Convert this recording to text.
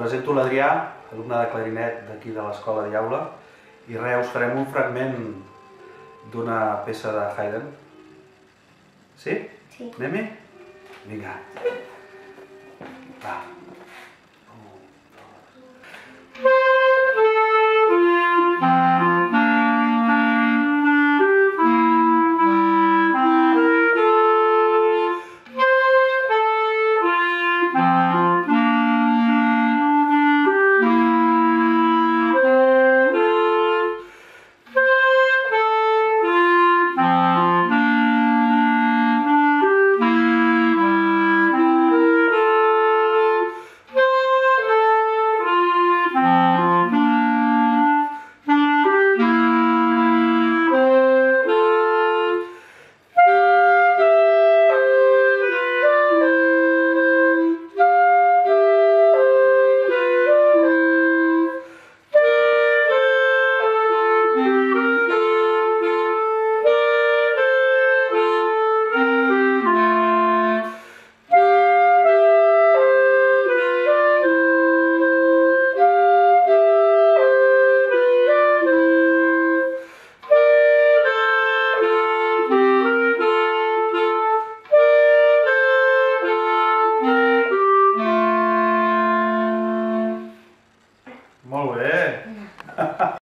presento l'Adrià, alumne de clarinet d'aquí de l'Escola de Llaula, i res, us farem un fragment d'una peça de Haydn. Sí? Sí. Anem-hi? Vinga. Va. Molt bé.